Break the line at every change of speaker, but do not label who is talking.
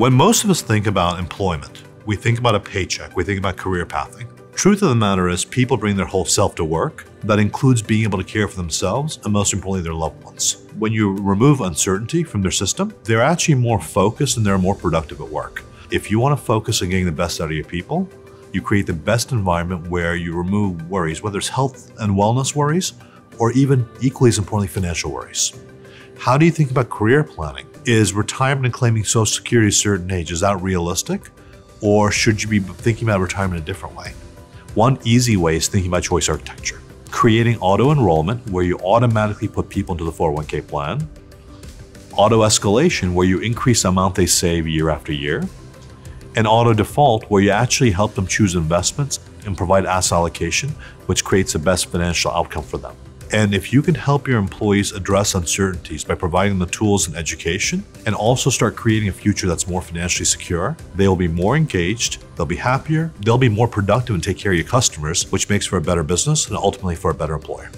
When most of us think about employment, we think about a paycheck, we think about career pathing. Truth of the matter is, people bring their whole self to work. That includes being able to care for themselves and, most importantly, their loved ones. When you remove uncertainty from their system, they're actually more focused and they're more productive at work. If you want to focus on getting the best out of your people, you create the best environment where you remove worries, whether it's health and wellness worries or even equally as importantly, financial worries. How do you think about career planning? Is retirement and claiming Social Security at a certain age, is that realistic? Or should you be thinking about retirement a different way? One easy way is thinking about choice architecture. Creating auto enrollment, where you automatically put people into the 401k plan, auto escalation, where you increase the amount they save year after year, and auto default, where you actually help them choose investments and provide asset allocation, which creates the best financial outcome for them. And if you can help your employees address uncertainties by providing the tools and education, and also start creating a future that's more financially secure, they will be more engaged, they'll be happier, they'll be more productive and take care of your customers, which makes for a better business and ultimately for a better employer.